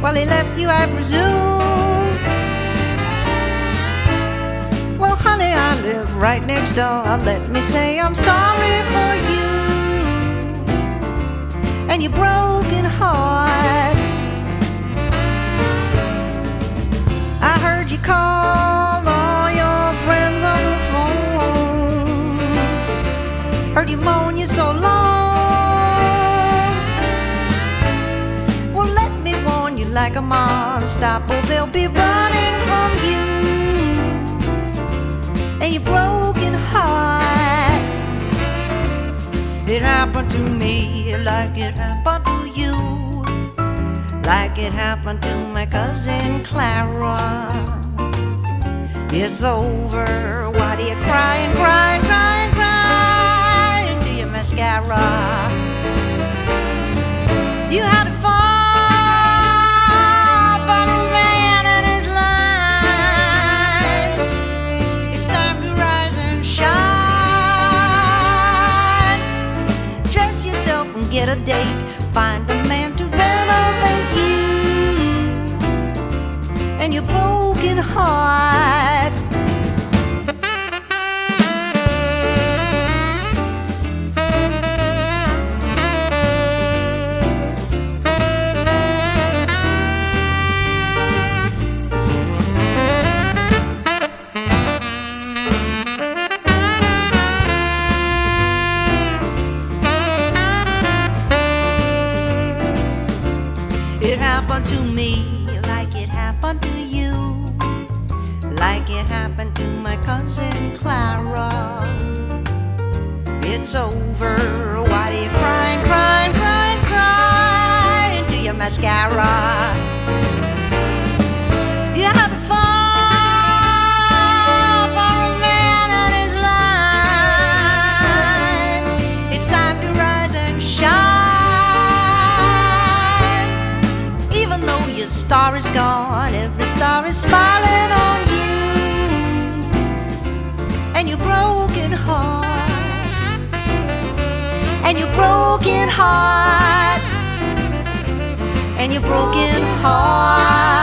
While room. He left you, I presume. Well, honey, I live right next door. Let me say I'm sorry for you and your broken heart. I heard you call all your friends on the phone. Heard you moan you so long. Like a mom. Stop or they'll be running from you and your broken heart. It happened to me like it happened to you, like it happened to my cousin Clara. It's over. Why do you cry and cry and cry and cry into your mascara? Get a date. Find a man to renovate you and your broken heart. It happened to me like it happened to you, like it happened to my cousin Clara. It's over. Why do you cry cry cry cry into your mascara? Star is gone, every star is smiling on you and your broken heart. And your broken heart. And your broken heart.